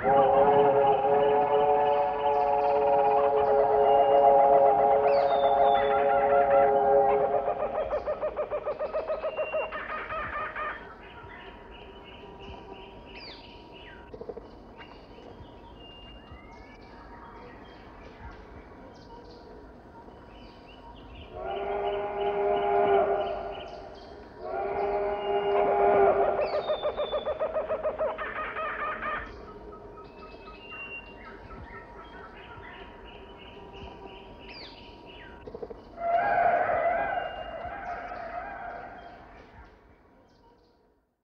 Whoa.